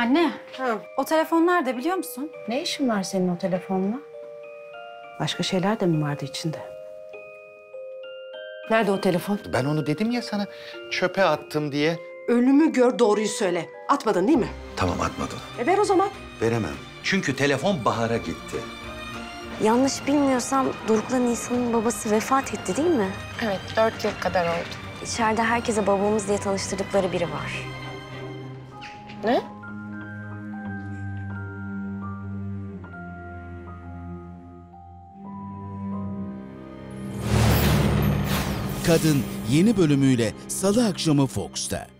Anne, Ha. o telefon nerede biliyor musun? Ne işin var senin o telefonla? Başka şeyler de mi vardı içinde? Nerede o telefon? Ben onu dedim ya sana çöpe attım diye. Ölümü gör doğruyu söyle. Atmadın değil mi? Tamam atmadım. E ver o zaman. Veremem. Çünkü telefon Bahar'a gitti. Yanlış bilmiyorsam Doruk'la Nisan'ın babası vefat etti değil mi? Evet, dört yıl kadar oldu. İçeride herkese babamız diye tanıştırdıkları biri var. Ne? Kadın yeni bölümüyle Salı akşamı Fox'ta.